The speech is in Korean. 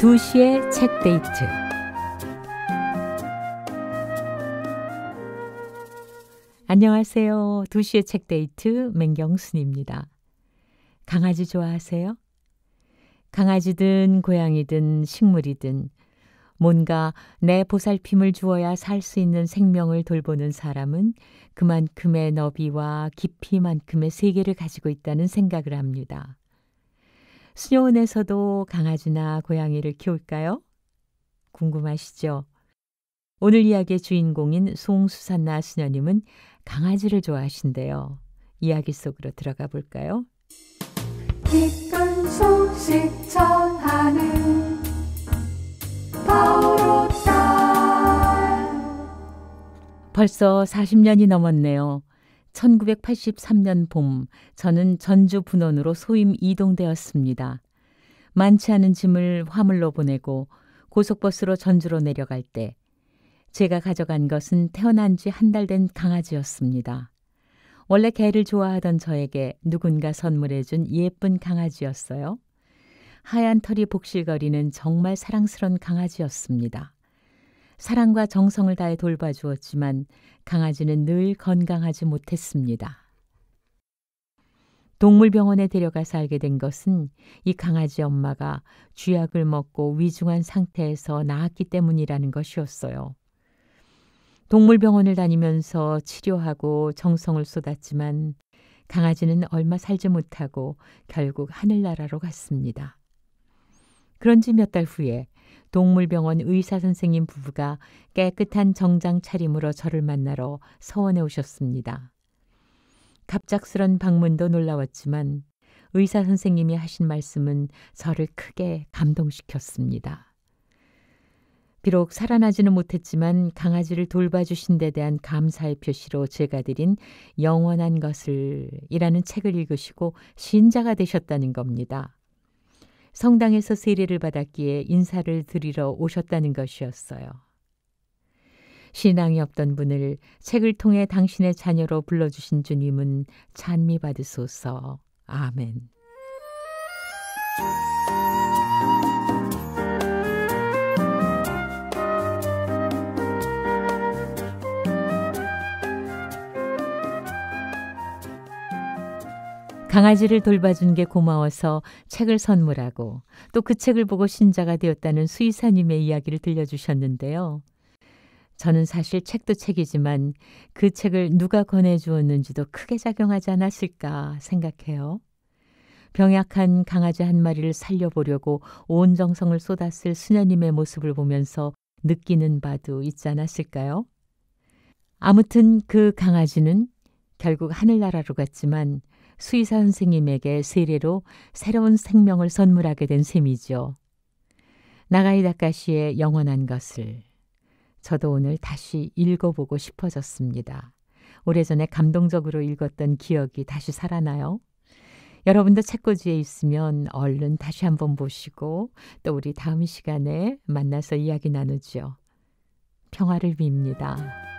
2시의 책 데이트 안녕하세요. 2시의 책 데이트 맹경순입니다. 강아지 좋아하세요? 강아지든 고양이든 식물이든 뭔가 내 보살핌을 주어야 살 수 있는 생명을 돌보는 사람은 그만큼의 너비와 깊이만큼의 세계를 가지고 있다는 생각을 합니다. 수녀원에서도 강아지나 고양이를 키울까요? 궁금하시죠? 오늘 이야기의 주인공인 송수산나 수녀님은 강아지를 좋아하신대요. 이야기 속으로 들어가 볼까요? 기쁜 소식 전하는 벌써 40년이 넘었네요. 1983년 봄, 저는 전주 분원으로 소임 이동되었습니다. 많지 않은 짐을 화물로 보내고 고속버스로 전주로 내려갈 때 제가 가져간 것은 태어난 지 한 달 된 강아지였습니다. 원래 개를 좋아하던 저에게 누군가 선물해준 예쁜 강아지였어요. 하얀 털이 복실거리는 정말 사랑스런 강아지였습니다. 사랑과 정성을 다해 돌봐주었지만 강아지는 늘 건강하지 못했습니다. 동물병원에 데려가서 알게 된 것은 이 강아지 엄마가 쥐약을 먹고 위중한 상태에서 나았기 때문이라는 것이었어요. 동물병원을 다니면서 치료하고 정성을 쏟았지만 강아지는 얼마 살지 못하고 결국 하늘나라로 갔습니다. 그런 지 몇 달 후에 동물병원 의사 선생님 부부가 깨끗한 정장 차림으로 저를 만나러 서원에 오셨습니다. 갑작스런 방문도 놀라웠지만 의사 선생님이 하신 말씀은 저를 크게 감동시켰습니다. 비록 살아나지는 못했지만 강아지를 돌봐주신 데 대한 감사의 표시로 제가 드린 영원한 것을 이라는 책을 읽으시고 신자가 되셨다는 겁니다. 성당에서 세례를 받았기에 인사를 드리러 오셨다는 것이었어요. 신앙이 없던 분을 책을 통해 당신의 자녀로 불러주신 주님은 찬미 받으소서. 아멘. 강아지를 돌봐준 게 고마워서 책을 선물하고 또 그 책을 보고 신자가 되었다는 수의사님의 이야기를 들려주셨는데요. 저는 사실 책도 책이지만 그 책을 누가 권해주었는지도 크게 작용하지 않았을까 생각해요. 병약한 강아지 한 마리를 살려보려고 온 정성을 쏟았을 수녀님의 모습을 보면서 느끼는 바도 있지 않았을까요? 아무튼 그 강아지는 결국 하늘나라로 갔지만 수의사 선생님에게 세례로 새로운 생명을 선물하게 된 셈이죠. 나가이 다카시의 영원한 것을 저도 오늘 다시 읽어보고 싶어졌습니다. 오래전에 감동적으로 읽었던 기억이 다시 살아나요. 여러분도 책꽂이에 있으면 얼른 다시 한번 보시고 또 우리 다음 시간에 만나서 이야기 나누죠. 평화를 빕니다.